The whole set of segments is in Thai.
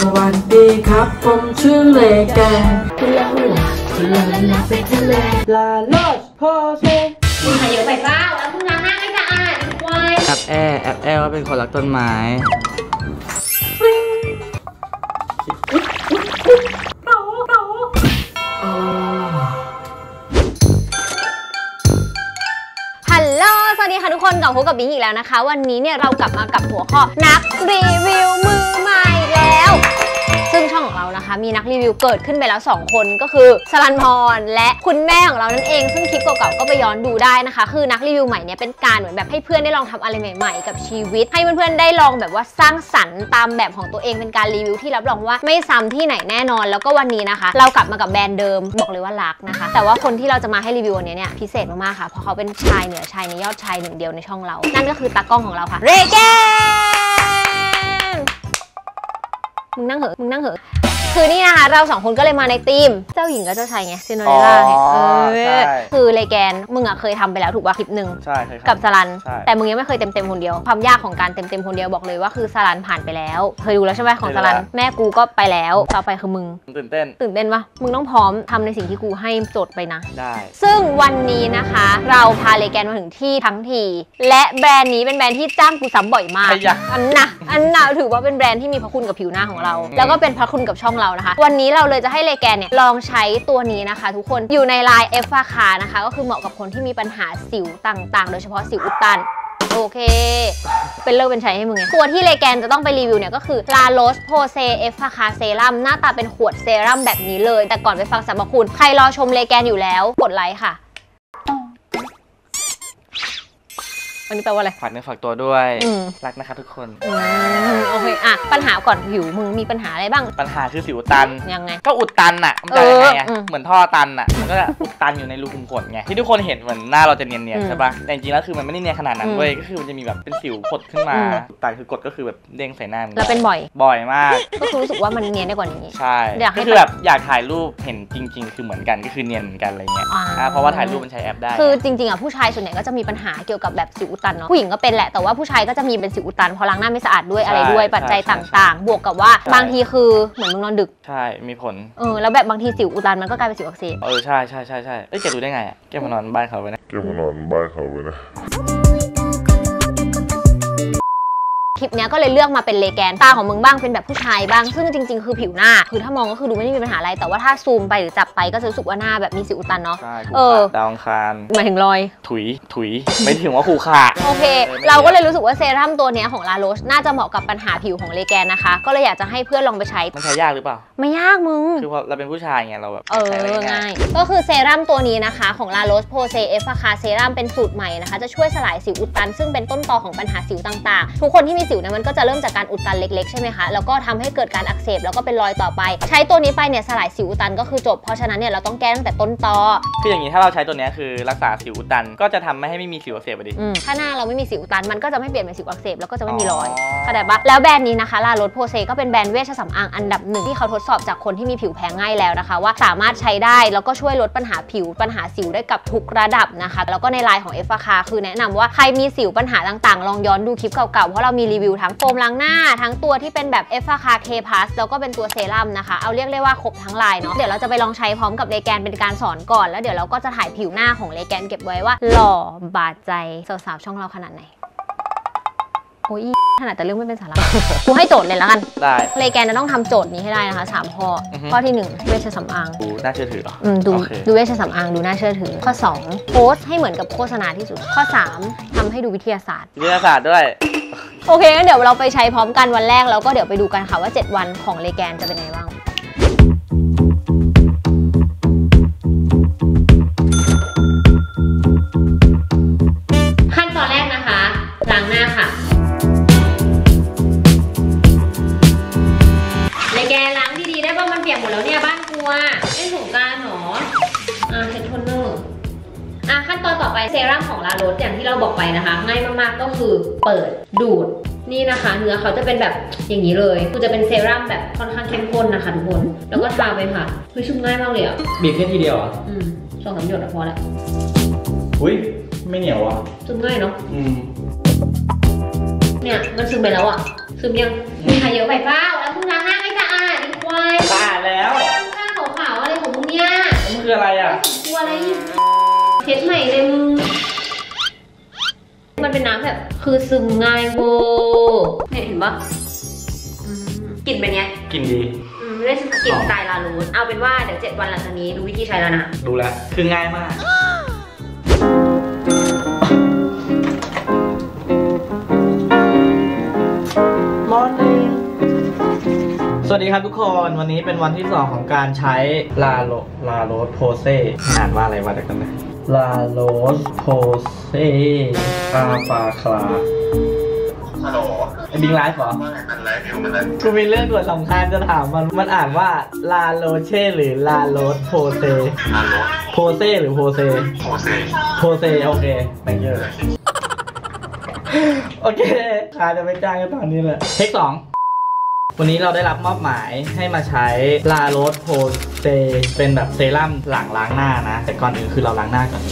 สวัสดีครับ ผมชื่อเลแกนทุลาอุลาทุลาลาลาไปทะเลลาโลสโพเซมึงหาเยอะไปเปล่าแล้วมึงล้างหน้าไม่สะอาดควายแอบแอแอบแอว่าเป็นคนรักต้นไม้ ดีค่ะทุกคนกลับพบกับบิงอีกแล้วนะคะ วันนี้เนี่ยเรากลับมากับหัวข้อนักรีวิวมือใหม่แล้ว ซึ่งช่องของเรานะคะ มีนักรีวิวเกิดขึ้นไปแล้ว 2 คนก็คือสลันพรและคุณแม่ของเรานั่นเอง ซึ่งคลิปเก่าๆก็ไปย้อนดูได้นะคะ คือนักรีวิวใหม่เนี่ยเป็นการเหมือนแบบให้เพื่อนได้ลองทำอะไรใหม่ ๆ กับชีวิต ให้เพื่อนๆได้ลองแบบว่าสร้างสรรค์ตามแบบของตัวเองเป็นการรีวิวที่รับรองว่าไม่ซ้ำที่ไหนแน่นอน แล้วก็วันนี้นะคะ เรากลับมากับแบรนด์เดิมบอกเลยว่ารักนะคะ แต่ว่าคนที่เราจะมาให้รีวิววันนี้เนี่ยพิเศษมากๆค่ะเพราะเขาเป็นชายเหนือชายในยอดชายหนึ่งเดียวในช่องเรา นั่นก็คือตากล้องของเราค่ะเรแก มึงนั่งเห อะมึงนั่งเหอะคือนี่นะคะเราสองคนก็เลยมาในทีม เจ้าหญิงกับเจ้าชายไงซินโดเรลล่าไงอ๋อเอใช่ อคือเลแกนมึงอะเคยทำไปแล้วถูกป่ะคลิปหนึ่ง ใช่เคยครับ กับสลัน ใช่แต่มึงยังไม่เคยเต็มเต็มๆคนเดียว ความยากของการเต็มเต็มๆคนเดียวบอกเลยว่าคือสลันผ่านไปแล้ว เคยดูแล้วใช่ไหมของสลันแม่กูก็ไปแล้ว ต่อไปคือมึง ตื่นเต้นตื่นเต้นปะมึงต้องพร้อมทำในสิ่งที่กูให้โจทย์ไปนะ ได้ซึ่งวันนี้นะคะ เราพาเลแกนมาถึงที่ทั้งที และแบรนด์นี้เป็นแบรนด์ที่จ้างกูซ้ำบ่อยมากไอ้ยะอันน่ะอันน่ะถือว่าเป็นแบรนด์ที่มีพระคุณกับผิวหน้าของเรา อืม แล้วก็เป็นพระคุณกับช่องเรานะคะ วันนี้เราเลยจะให้เลแกนเนี่ยลองใช้ตัวนี้นะคะ ทุกคนอยู่ใน line Effaclar นะคะ ก็คือเหมาะกับคนที่มีปัญหาสิวต่างๆ โดยเฉพาะสิวอุดตันโอเค เป็นเลิกเป็นใช้ให้มึงไง ตัวที่เลแกนจะต้องไปรีวิวเนี่ยก็คือ La Roche-Posay Effaclar เซรั่มหน้าตาเป็นขวดเซรั่มแบบนี้เลย แต่ก่อนไปฟังสรรพคุณ ใครรอชมเลแกนอยู่แล้ว กดไลค์ค่ะ อันนี้แปลว่าอะไร ฝากเนื้อฝากตัวด้วย อืม รักนะคะทุกคน อืมโอเคอะปัญหาก่อนผิวมึงมีปัญหาอะไรบ้าง ปัญหาคือสิวตัน ยังไง ก็อุดตันอะมันจะยังไงอะเอออืมเหมือนท่อตันอะ มันก็จะอุดตันอยู่ในรูขุมขนไง ที่ทุกคนเห็นเหมือนหน้าเราจะเนียนอืมๆใช่ปะแต่จริงๆแล้วคือมันไม่ได้เนียนขนาดนั้นอืมเว้ย ก็คือมันจะมีแบบเป็นสิวผดขึ้นมาอืม อุดตันคือกดก็คือแบบเด้งใส่หน้ามึงแล้วเป็นบ่อย บ่อยมาก ก็คือรู้สึกว่ามันเนียนได้กว่านี้ ใช่อยากให้ก็คือแบบอยากถ่ายรูปเห็นจริง ๆ คือเหมือนกันก็คือเนียนเหมือนกันอะไรเงี้ยอ่า อ่าเพราะว่าถ่ายรูปมันใช้แอปได้ คือจริงๆอะผู้ชายส่วนใหญ่ก็จะมีปัญหาเกี่ยวกับแบบสิวอุดตันเนาะผู้หญิงก็เป็นแหละแต่ว่าผู้ชายก็จะมีเป็นสิวอุดตันเพราะล้างหน้าไม่สะอาดด้วยอะไรด้วยใช่ปัจจัยใช่ต่างๆ บวกกับว่าใช่ บางทีคือเหมือนมึงนอนดึกใช่ มีผล เออแล้วแบบบางทีสิวอุดตันมันก็กลายเป็นสิวอักเสบ เออ ใช่ใช่ใช่ใช่เอ้ยแกรู้ได้ไงอะแกมานอนบ้านเขาไปนะแกมานอ คลิปเนี้ยก็เลยเลือกมาเป็นเลแกนตาของมึงบ้างเป็นแบบผู้ชายบ้าง ซึ่งจริง ๆ คือผิวหน้า คือถ้ามองก็คือดูไม่ได้มีปัญหาอะไร แต่ว่าถ้าซูมไปหรือจับไปก็จะรู้สึกว่าหน้าแบบมีสิวอุดตันเนาะ ใช่เออ ดาวอังคารหมายถึงรอย ถุยถุย ไม่ถึงว่าขู่ขาโอเคเออไม่เราก็เลยรู้สึกว่าเซรั่มตัวเนี้ยของลาโรชน่าจะเหมาะกับปัญหาผิวของเลแกนนะคะ ก็เลยอยากจะให้เพื่อนลองไปใช้ มันใช้ยากหรือเปล่า ไม่ยากมึง คือพอเราเป็นผู้ชายไงเราแบบเออใช้อะไรง่าย ก็คือเซรั่มตัวนี้นะคะของ La Roche Posay e f f a c a Serum เป็นสูตรใหม่นะคะจะช่วยสลายสิวอุดตัน ซึ่งเป็นต้นตอของปัญหาสิวต่างๆ ทุกคนที่มีสิวเนี่ยมันก็จะเริ่มจากการอุดตันเล็กๆใช่ไหมคะแล้วก็ทำให้เกิดการอักเสบแล้วก็เป็นรอยต่อไป ใช้ตัวนี้ไปเนี่ยสลายสิวอุดตันก็คือจบเพราะฉะนั้นเนี่ยเราต้องแก้ตั้งแต่ต้นตอคืออย่างนี้ถ้าเราใช้ตัวเนี้ยคือรักษาสิวอุดตันก็จะทำไม่ให้ไม่มีสิวอักเสบอะดิอืมถ้าหน้าเราไม่มีสิวอุดตันมันก็จะไม่เปลี่ยนเป็นสิวอักเสบแล้วก็จะไม่มีรอยอ๋อเข้าใจปะแล้วแบรนด์นี้นะคะ La Roche Posay ก็เป็นแบรนด์เวชสำอางอันดับหนึ่งที่เขาทดสอบจากคนที่มีผิวแพ้ง่ายแล้วนะคะ ว่าสามารถใช้ได้แล้วก็ช่วยลดปัญหาผิวปัญหาสิวได้กับทุกระดับนะคะ แล้วก็ในไลน์ของ Effaclar คือแนะนำว่าใครมีสิวปัญหาต่างๆ ลองย้อนดูคลิปเก่าๆเพราะเรามีรีวิวทั้งโฟมล้างหน้า ทั้งตัวที่เป็นแบบ Effaclar K plus แล้วก็เป็นตัวเซรั่มนะคะ เอาเรียกได้ว่าครบทั้งไลน์เนาะเดี๋ยวเราจะไปลองใช้พร้อมกับเลแกนเป็นการสอนก่อน แล้วเดี๋ยวเราก็จะถ่ายผิวหน้าของเลแกนเก็บไว้ว่าหล่อบาดใจสาวๆช่องเราขนาดไหนโอ้ยขนาดแต่เรื่องไม่เป็นสาระกูให้โจทย์เลยแล้วกัน ได้เลแกนจะต้องทำโจทย์นี้ให้ได้นะคะสามข้อออฮึข้อที่ 1 เวชสำอาง ดูน่าเชื่อถือเหรออืมดูโอเคดูเวชสำอางดูน่าเชื่อถือ ข้อ 2 โพสต์ให้เหมือนกับโฆษณาที่สุด ข้อ 3ทำให้ดูวิทยาศาสตร์ วิทยาศาสตร์ด้วย โอเคงั้นเดี๋ยวเราไปใช้พร้อมกันวันแรกแล้วก็เดี๋ยวไปดูกันค่ะว่า 7 วันของเลแกนจะเป็นไงบ้าง นะคะ ง่ายมากๆก็คือเปิดดูดนี่นะคะ เนื้อเขาจะเป็นแบบอย่างนี้เลยคือจะเป็นเซรั่มแบบค่อนข้างเข้มข้นนะคะทุกคน แล้วก็ทาไปค่ะคือชุ่มง่ายมากเลยอะบีบแค่ทีเดียวอะอืมสองสามหยดอพอแล้วอุ้ยไม่เหนียวอะชุ่มง่ายเนาะอืมเนี่ยมันซึมไปแล้วอะซึมยังมีหายเยอะไปเปล่าแล้วมึงล้างหน้าไม่สะอาดอีควายสะอาดแล้วหน้าขาวๆอะไรของมึงเนี่ยมันคืออะไรอะกลัวอะไรเช็ดใหม่เลยมึง มันเป็นน้ำแบบคือซึมง่ายโวเนี่ยเห็นปะอืมกลิ่นเป็นไงกินดี อืมไม่ได้กลิ่นสไตล์ลาลูนเอาเป็นว่าเดี๋ยวเจ็ดวันหลังจากนี้รู้วิธีใช้แล้วนะ ดูแล้วคือง่ายมาก morning สวัสดีครับทุกคนวันนี้เป็นวันที่ 2 ของการใช้ลาโล La Roche-Posay อ่านว่าอะไรวะเด็กกันนะ La Roche-Posay Effaclar ฮัลโหลไอ้บิงไลฟ์เหรอ ว่าไงมันไลฟ์อยู่มันไลฟ์กูมีเรื่องด่วนสำคัญจะถามมัน มันอ่านว่าลาโรเช่ หรือ La Roche-Posay ฮัลโหลโพเซหรือโพเซ โพเซโพเซโอเค thank you โอเคคาจะไม่จ้างกันตอนนี้เลย take สอง วันนี้เราได้รับมอบหมายให้มาใช้ La Roche-Posay เป็นแบบเซรั่มหลังล้างหน้านะ แต่ก่อนอื่นคือเราล้างหน้าก่อน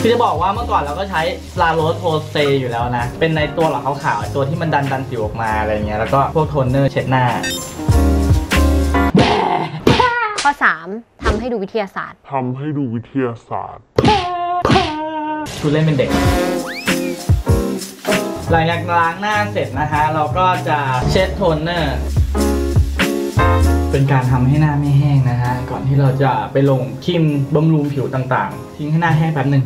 คือจะบอกว่าเมื่อก่อนเราก็ใช้ La Roche-Posay อยู่แล้วนะ เป็นในตัวหลอดขาวๆไอ้ตัวที่มันดันดันสิวออกมาอะไรเงี้ยแล้วก็พวกโทนเนอร์เช็ดหน้า ข้อ 3ทำให้ดูวิทยาศาสตร์ ทำให้ดูวิทยาศาสตร์ คุณเล่นเป็นเด็ก หลังจากล้างหน้าเสร็จนะฮะเราก็จะเช็ดโทนเนอร์ เป็นการทำให้หน้าไม่แห้งนะฮะก่อนที่เราจะไปลงครีมบำรุงผิวต่างๆ ทิ้งให้หน้าแห้งแป๊บหนึ่ง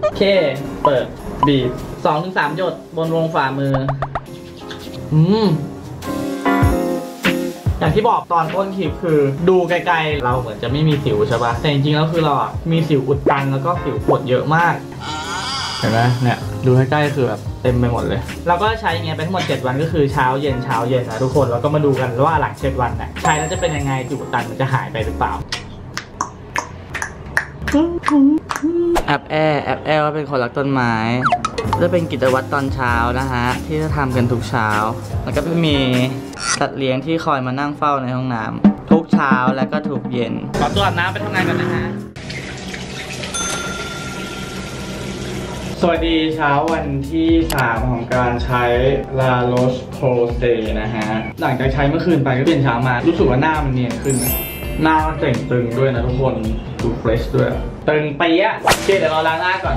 โอเค เปิดบีบ2-3หยดบนวงฝ่ามือ อืมอย่างที่บอกตอนต้นคลิปคือดูไกลๆ เราเหมือนจะไม่มีสิวใช่ปะแต่จริงๆแล้วคือเราอะมีสิวอุดตันแล้วก็สิวปวดเยอะมาก เห็นไหมเนี่ยดูใกล้ๆคือแบบเต็มไปหมดเลย เราก็ใช้อย่างเงี้ยไปทั้งหมด 7 วันก็คือเช้าเย็นเช้าเย็นนะทุกคนแล้วก็มาดูกันว่าหลัง7วันเนี่ยใช้แล้วจะเป็นยังไงสิวอุดตันมันจะหายไปหรือเปล่าแอปแอร์แอปแอร์เป็นคนรักต้นไม้จะเป็นกิจวัตรตอนเช้านะฮะ ที่จะทำกันทุกเช้า แล้วก็จะมีสัตว์เลี้ยงที่คอยมานั่งเฝ้าในห้องน้ำทุกเช้าแล้วก็ทุกเย็นขอตัวอาบน้ำไปทำงานกันนะฮะ สวัสดีเช้าวันที่ 3 ของการใช้ La Roche-Posay นะฮะ หลังจากใช้เมื่อคืนไปก็เปลี่ยนเช้ามา รู้สึกว่าหน้ามันเนียนขึ้น หน้ามันเต่งตึงด้วยนะทุกคนดู fresh ด้วย ตึงไปปะโอเคเดี๋ยวเราล้างหน้าก่อน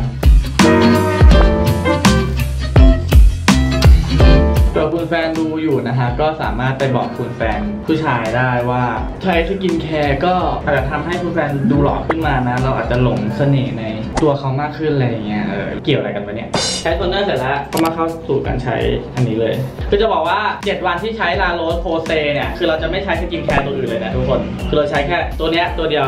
ถ้าคุณแฟนดูอยู่นะฮะ ก็สามารถไปบอกคุณแฟนผู้ชายได้ว่า ใช้สกินแคร์ก็อาจจะทำให้คุณแฟนดูหล่อขึ้นมานะ เราอาจจะหลงเสน่ห์ใน ตัวเขามากขึ้นอะไรอย่างเงี้ยเออเกี่ยวอะไรกันวะเนี่ย ใช้โทนเนอร์เสร็จแล้วก็มาเข้าสู่การใช้อันนี้เลย คือจะบอกว่า 7 วันที่ใช้ La Roche-Posay เนี่ยคือเราจะไม่ใช้สกินแคร์ตัวอื่นเลยนะทุกคนคือเราใช้แค่ตัวเนี้ยตัวเดียว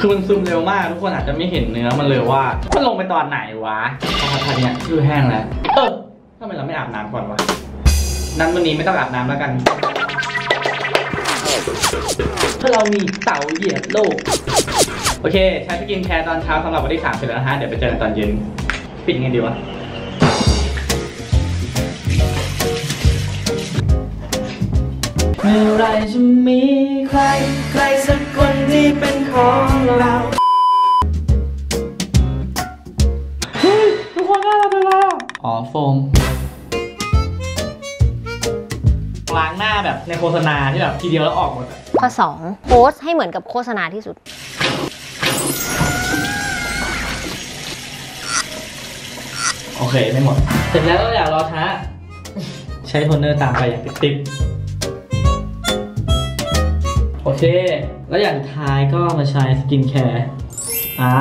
คือมันซึมเร็วมากทุกคนอาจจะไม่เห็นเนื้อมันเลยว่า มันลงไปตอนไหนวะพอทันเนี่ยชื่อแห้งแล้วเออทำไมเราไม่อาบน้ำก่อนวะนั้นวันนี้ไม่ต้องอาบน้ำแล้วกันเพราะเรามีเต่าเหยียบโลก โอเค ใช้สกินแคร์ตอนเช้าสำหรับวันที่3เสร็จแล้วนะฮะ เดี๋ยวไปเจอกันตอนเย็น ปิดยังไงดีวะเมื่อไรจะมีใคร ใครสักคนที่เป็นของเรา เฮ้ย ทุกคนน่ารักไปแล้วอ๋อโฟมล้างหน้าแบบในโฆษณาที่แบบทีเดียวแล้วออกหมดอะข้อ 2 pose ให้เหมือนกับโฆษณาที่สุด โอเคไม่หมด เสร็จแล้วอย่ารอช้า ใช้โทนเนอร์ตามไปอย่างติ๊บๆโอเค แล้วอย่างสุดท้ายก็มาใช้สกินแคร์อ่า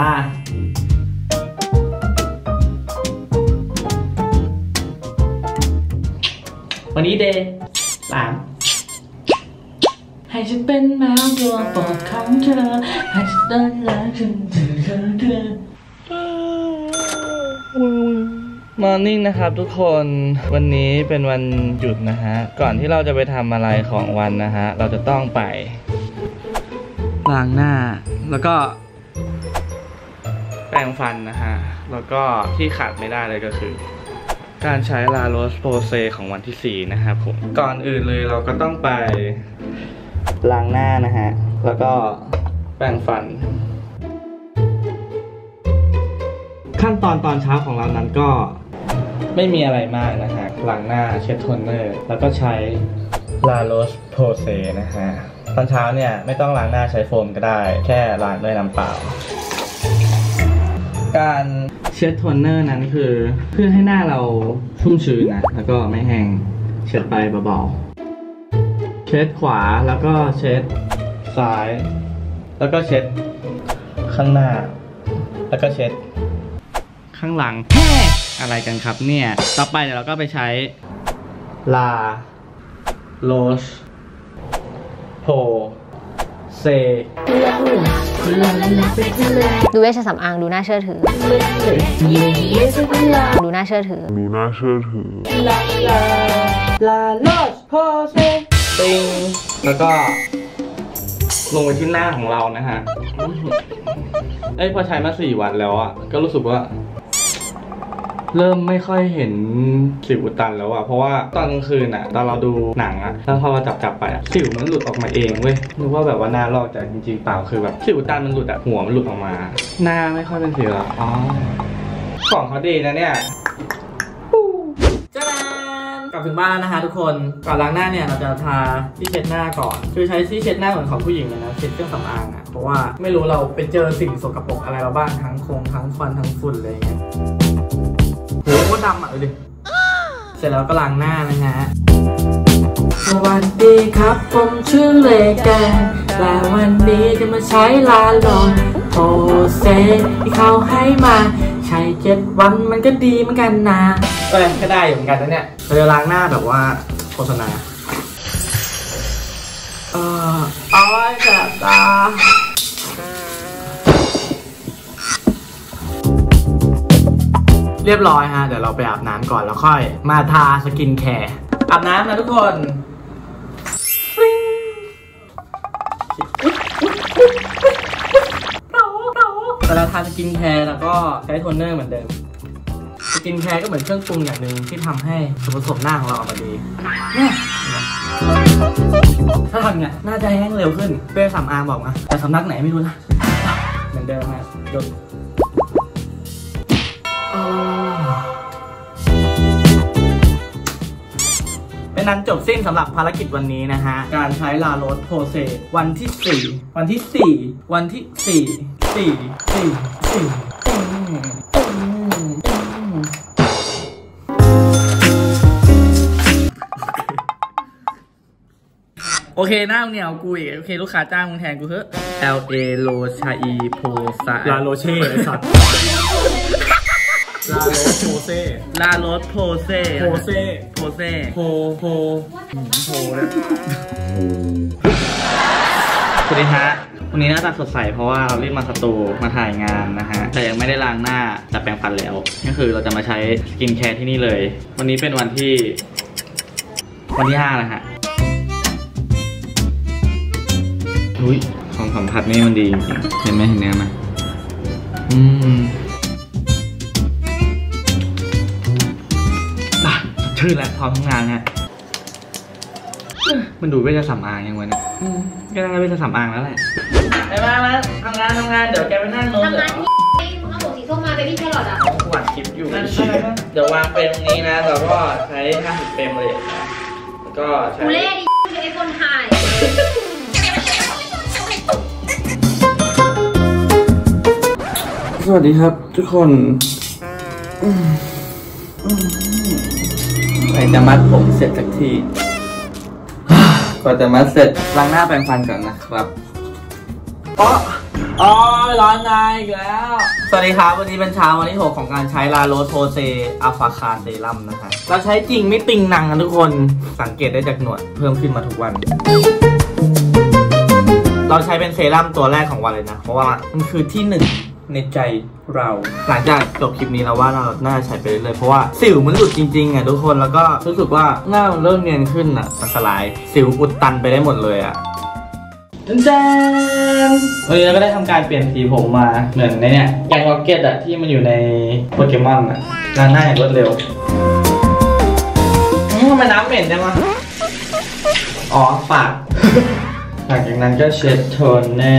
วันนี้เดย์สามให้ฉันเป็นแมวตัวโปรดของเธอให้ฉันเดินและถึงเธอเธอเธอ มอร์นิ่งนะครับทุกคนวันนี้เป็นวันหยุดนะฮะ ก่อนที่เราจะไปทำอะไรของวันนะฮะ เราจะต้องไปล้างหน้า แล้วก็แปรงฟันนะฮะ แล้วก็ที่ขาดไม่ได้เลยก็คือ การใช้ La Roche-Posay ของวันที่ 4 นะครับผมก่อนอื่นเลยเราก็ต้องไปล้างหน้านะฮะ แล้วก็แปรงฟันขั้นตอนตอนเช้าของเรานั้นก็ ไม่มีอะไรมากนะฮะล้างหน้าเช็ดโทนเนอร์ แล้วก็ใช้ La Roche-Posay นะฮะ ตอนเช้าเนี่ยไม่ต้องล้างหน้าใช้โฟมก็ได้ แค่ล้างด้วยน้ำเปล่า การเช็ดโทนเนอร์นั้นคือเพื่อให้หน้าเราชุ่มชื้นนะ แล้วก็ไม่แห้งเช็ดไปเบาๆ เช็ดขวาแล้วก็เช็ดซ้าย แล้วก็เช็ดข้างหน้า แล้วก็เช็ด ข้างหลังแฮ่อะไรกันครับเนี่ย ต่อไปเดี๋ยวเราก็ไปใช้ La Roche-Poเซดูเวชสำอางดูน่าเชื่อถือ ดูน่าเชื่อถือ ดูน่าเชื่อถือ ลาโลสโพเซติงแล้วก็ลงไปที่หน้าของเรานะฮะ เอ้ยพอใช้มาสี่วันแล้วอะ ก็รู้สึกว่า เริ่มไม่ค่อยเห็นสิวอุดตันแล้วอะเพราะว่าตอนกลางคืนอะตอนเราดูหนังอะแล้วพอเราจับจับไปอะสิวมันหลุดออกมาเองเว้ยนึกว่าแบบว่าหน้าลอกแต่จริงๆเปล่าคือแบบสิวอุดตันมันหลุดอะหัวมันหลุดออกมา หน้าไม่ค่อยเป็นสิวแล้วอ๋อของเขาดีนะเนี่ยจ้าดานกลับถึงบ้านแล้วนะคะทุกคนก่อนล้างหน้าเนี่ยเราจะทาที่เช็ดหน้าก่อนคือใช้ที่เช็ดหน้าเหมือนของผู้หญิงเลยนะเช็ดเครื่องสำอางอะ่ะเพราะว่าไม่รู้เราไปเจอสิ่งสกปรกอะไรมาบ้างทั้งคงทั้งฟันทั้งฝุ่นอะไรอย่างเงี้ย โหโคตรดำอะดูดิเสร็จแล้วก็ล้างหน้านะฮะสวัสดีครับ ผมชื่อเลแกนและวันนี้จะมาใช้ลาโลสโพเซที่เขาให้มา ใช้เจ็ดวันมันก็ดีเหมือนกันนะก็เลยก็ได้อยู่เหมือนกันนะเนี่ยเราจะล้างหน้าแบบว่าโฆษณาเอออ้อยแสบตา เรียบร้อยฮะเดี๋ยวเราไปอาบน้ำก่อนแล้วค่อย มาทาสกินแคร์อาบน้ำนะทุกคนเวลาทาสกินแคร์แล้วก็ใช้โทนเนอร์เหมือนเดิมสกินแคร์ก็เหมือนเครื่องปรุงอย่างหนึ่งที่ทำให้ส่วนผสมหน้าของเราออกมาดีเนี่ยถ้าทำไงน่าจะแห้งเร็วขึ้นเวชสำอางบอกมาแต่สำนักไหนไม่รู้นะเหมือนเดิมฮะหยด เป็นนั้นจบสิ้นสำหรับภารกิจวันนี้นะฮะ การใช้ลาโรสโพเซวันที่ 4 วันที่ 4 วันที่ 4 4 4 4โอเคหน้ามึงเนี่ยเอากูอีกโอเค ลูกค้าจ้างมึงแทนกูเถอะ L A โลชาอีโพซาลาโรเช่ไอ้สัตว์ลา โรสโพเซลาโรสโพเซโพเซโพเซโพโพโพเลยสวัสดีฮะวันนี้หน้าตาสดใสเพราะว่าเรารีบมาสตูมาถ่ายงานนะฮะ แต่ยังไม่ได้ล้างหน้าแต่แปรงฟันแล้ว ก็คือเราจะมาใช้สกินแคร์ที่นี่เลย วันนี้เป็นวันที่ วันที่ห้าแล้วฮะอุ้ยของสัมผัสนี่มันดีจริงๆเห็นไหมเห็นเนื้อไหมอืม ชื่นแล้วพร้อมทำงานฮะมันดูเวชสำอางยังวะเนี่ยอืมก็ได้เวชสำอางแล้วแหละไปมามาทำงานทำงานเดี๋ยวแกไปนั่งโน้ตทำงานที่มึงเอาหัวสีส้มมาเบบี้แครอทอะหวานคลิปอยู่เดี๋ยววางเฟรมตรงนี้นะ แล้วก็ใช้ 50 เฟรมเลยนะแล้วก็ใช้ กูเล่ดิคือไอ้คนถ่ายสวัสดีครับทุกคน ไหนจะมัดผมเสร็จสักทีกว่าจะมัดเสร็จล้างหน้าแปรงฟันก่อนนะครับอ๋ออ๋อร้อนในอีกแล้ว สวัสดีครับ วันนี้เป็นเช้าวันที่ 6 ของการใช้ลาโรโทเซอัลฟาคาเซรั่มนะฮะเราใช้จริงไม่ติงหนังนะทุกคนสังเกตได้จากหนวดเพิ่มขึ้นมาทุกวัน เราใช้เป็นเซรั่มตัวแรกของวันเลยนะ เพราะว่ามันคือที่หนึ่ง ในใจเรา หลังจากจบคลิปนี้แล้วว่าเราน่าจะใช้ไปเรื่อยๆเพราะว่าสิวมันหลุดจริงๆอะทุกคนแล้วก็รู้สึกว่าหน้ามันเริ่มเนียนขึ้นอะมันสลายสิวอุดตันไปได้หมดเลยอะจานวันนี้เราก็ได้ทำการเปลี่ยนสีผมมาเหมือนในเนี่ยแกงล็อกเก็ตอะที่มันอยู่ในโปเกมอนอะล้างหน้าอย่างรวดเร็วอืมทำไมน้ำเหม็นจังวะอ๋อปาก หลังจากนั้นก็เช็ดโทนแน่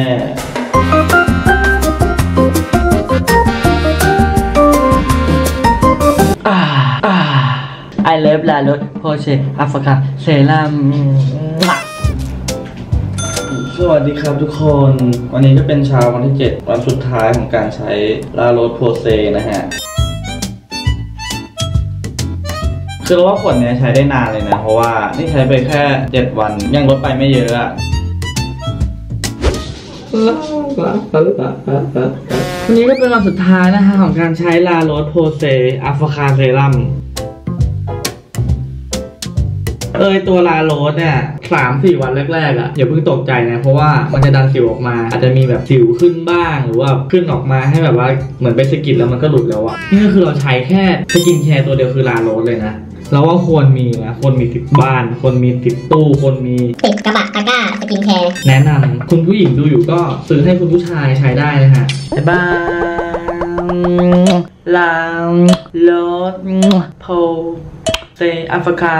I love La Roche Posay Africa Serum สวัสดีครับทุกคน วันนี้ก็เป็นเช้าวันที่ 7 วันสุดท้ายของการใช้ลาโรสโพเซนะฮะคือเราว่าขวดเนี้ยใช้ได้นานเลยนะ เพราะว่านี่ใช้ไปแค่ 7 วันยังลดไปไม่เยอะอะวันนี้ก็เป็นวันสุดท้ายนะคะของการใช้ลาโรสโพเซEffaclar เซรั่ม เอยตัว La Roche เนี่ยสามสี่วันแรกๆอะอย่าเพิ่งตกใจนะ เพราะว่ามันจะดันสิวออกมา อาจจะมีแบบสิวขึ้นบ้างหรือว่าขึ้นออกมาให้แบบว่าเหมือนไปสะกิดแล้วมันก็หลุดแล้วอะนี่ก็คือเราใช้แค่สกินแคร์ตัวเดียวคือ La Roche เลยนะเราว่าควรมีนะควรมีติดบ้าน ควรมีติดตู้ควรมีติดกระบะตะกร้าสกินแคร์แนะนำคุณผู้หญิงดูอยู่ก็ซื้อให้คุณผู้ชายใช้ได้นะฮะบ๊ายบาย La Roche-Posay Effaclar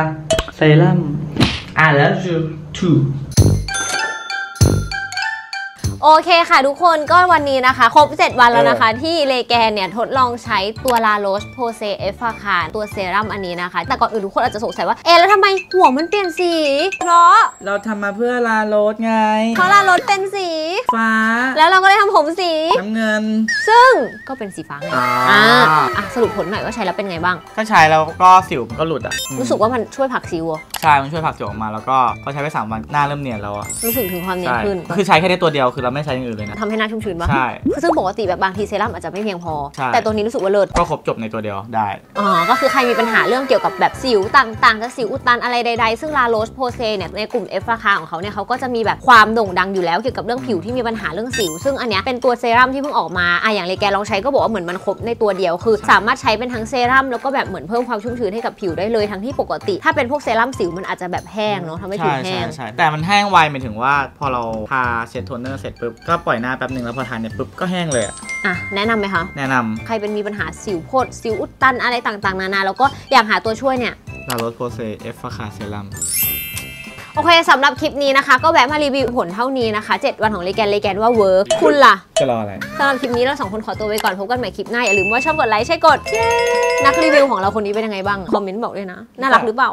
เซรั่ม and I love you too โอเคค่ะทุกคนก็วันนี้นะคะ ครบ 7 วันแล้วนะคะ ที่เลแกนเนี่ย ทดลองใช้ตัว La Roche-Posay Effaclar ตัวเซรั่มอันนี้นะคะ แต่ก่อนอื่นทุกคนอาจจะสงสัยว่า เอ๊ะแล้วทำไมหัวมันเปลี่ยนสี เพราะเราทำมาเพื่อ La Roche ไง เพราะลาโรสเป็นสี ฟ้า แล้วเราก็เลยทำผมสี น้ำเงิน ซึ่งก็เป็นสีฟ้าไงอ่า อ่าอะสรุปผลหน่อยว่าใช้แล้วเป็นไงบ้างก็ใช้แล้วก็สิวมันก็หลุดอะรู้สึกว่ามันช่วยผลักซิวอะใช่มันช่วยผลักสิวออกมาแล้วก็พอใช้ไปสามวันหน้าเริ่มเนียนแล้วอะรู้สึกถึงความเนียนใช่ขึ้น คือใช้แค่ในตัวเดียวคือเราไม่ใช้อย่างอื่นเลยนะ ทำให้หน้าชุ่มชื้นปะใช่ ซึ่งปกติแบบบางทีเซรั่มอาจจะไม่เพียงพอ ใช่ แต่ตัวนี้รู้สึกว่าเลิศ ก็ครบจบในตัวเดียวได้ อ๋อ ก็คือใครมีปัญหาเรื่องเกี่ยวกับแบบสิวต่างๆ จะสิวอุดตันอะไรใดๆ ซึ่ง La Roche-Posay เนี่ยในกลุ่ม Effaclar ของเขาเนี่ยเขาก็จะมีแบบความโด่งดังอยู่แล้วเกี่ยวกับเรื่องผิวที่มีปัญหาเรื่องสิว ซึ่งอันเนี้ยเป็นตัวเซรั่มที่เพิ่งออกมาอะอย่างเลแกลองใช้ก็บอกว่าเหมือนมันครบในตัวเดียว คือ สามารถใช้เป็นทั้งเซรั่มแล้วก็แบบเหมือนเพิ่มความชุ่มชื้นให้กับผิวได้เลย ทั้งที่ปกติ ถ้าเป็นพวกเซรั่มสิวมันอาจจะแบบแห้งเนาะทำให้ผิวแห้ใช่ ใช่ ใช่แต่มันแห้งไวหมายถึงว่าพอเราทาเซ็ตโทนเนอร์เสร็จปุ๊บก็ปล่อยหน้าแป๊บหนึ่งแล้วพอทาเนี่ยปุ๊บก็แห้งเลยอะอะแนะนำไหมคะ แนะนำใครเป็นมีปัญหาสิวผดสิวอุดตันอะไรต่างๆ นานาแล้วก็อยากหาตัวช่วยเนี่ย La Roche-Posay Effaclar เซรั่มโอเคสำหรับคลิปนี้นะคะ ก็แวะมารีวิวผลเท่านี้นะคะ 7 วันของเลแกนเลแกนว่า work คุณล่ะจะรออะไรสำหรับคลิปนี้เราสองคนขอตัวไปก่อนพบกันใหม่คลิปหน้าอย่าลืมว่าชอบกดไลค์ใช่กดนักรีวิวของเราคนนี้เป็นยังไงบ้างคอมเมนต์บอกด้วยนะ น่ารักหรือเปล่า